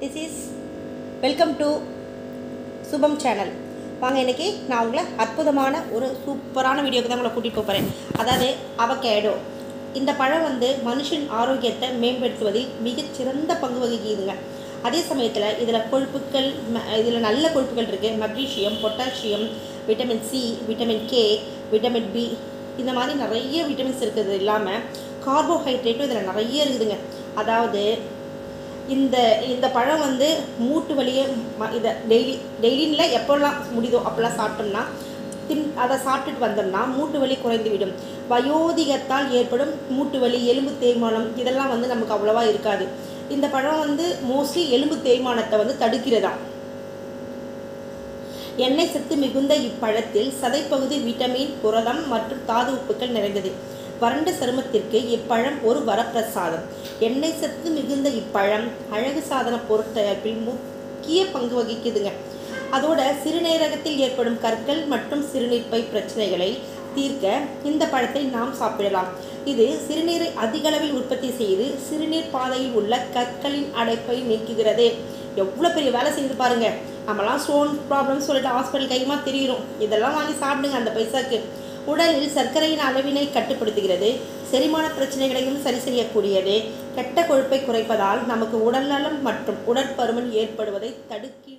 This is welcome to Shubham channel வாங்க இன்றைக்கி நான் உங்களை அற்புதமான ஒரு சூப்பரான வீடியோக்கு தான் உங்களை கூட்டிகிட்டு போகிறேன் அதாவது அவகேடோ. இந்த பழம் வந்து மனுஷன் ஆரோக்கியத்தை மேம்படுத்துவதில் மிகச்சிறந்த பங்கு வகிக்குதுங்க. அதே சமயத்தில் இதில் கொழுப்புக்கள் இதில் நல்ல கொழுப்புகள் இருக்குது magnesium potassium vitamin C vitamin K vitamin B இந்த மாதிரி நிறைய விட்டமின்ஸ் இருக்கிறது இல்லாமல் கார்போஹைட்ரேட்டும் இதில் நிறைய இருக்குதுங்க. அதாவது இந்த இந்த பழம் வந்து மூட்டு வலியை ம- இதை டெய்லி டெய்லின்ல எப்போல்லாம் முடியுதோ அப்போல்லாம் சாப்பிட்டோம்னா தின் அதை சாப்பிட்டுட்டு வந்தோம்னா மூட்டு வலி குறைந்து விடும் வயோதிகத்தால் ஏற்படும் மூட்டு வலி எலும்பு தேய்மானம் இதெல்லாம் வந்து நமக்கு அவ்வளோவா இருக்காது. இந்த பழம் வந்து மோஸ்ட்லி எலும்பு தேய்மானத்தை வந்து தடுக்கிறதா? எண்ணெய் சத்து மிகுந்த இப்பழத்தில் சதைப்பகுதி விட்டமின் புரதம் மற்றும் தாது உப்புக்கள் நிறைந்தது. வறண்ட சருமத்திற்கு இப்பழம் ஒரு வரப்பிரசாதம். எண்ணெய் சத்து மிகுந்த இப்பழம் அழகு சாதன பொருட்தயாரிப்பில் முக்கிய பங்கு வகிக்குதுங்க. அதோட சிறுநீரகத்தில் ஏற்படும் கற்கள் மற்றும் சிறுநீர்ப்பை பிரச்சனைகளை தீர்க்க இந்த பழத்தை நாம் சாப்பிடலாம். இது சிறுநீரை அதிகளவில் உற்பத்தி செய்து சிறுநீர் பாதையில் உள்ள கற்களின் அடைப்பை நீக்குகிறது. எவ்வளோ பெரிய வேலை செய்து பாருங்க. நம்மலாம் ஸ்டோன் ப்ராப்ளம் சொல்லிட்டு ஹாஸ்பிட்டல் கைமா தெரியும் இதெல்லாம் வாங்கி சாப்பிடுங்க அந்த பைசாக்கு. உடலில் சர்க்கரையின் அளவினை கட்டுப்படுத்துகிறது. செரிமான பிரச்சனைகளையும் சரி செய்யக்கூடியது. கெட்ட கொழுப்பை குறைப்பதால் நமக்கு உடல்நலம் மற்றும் உடற்பருமன் ஏற்படுவதை தடுக்கி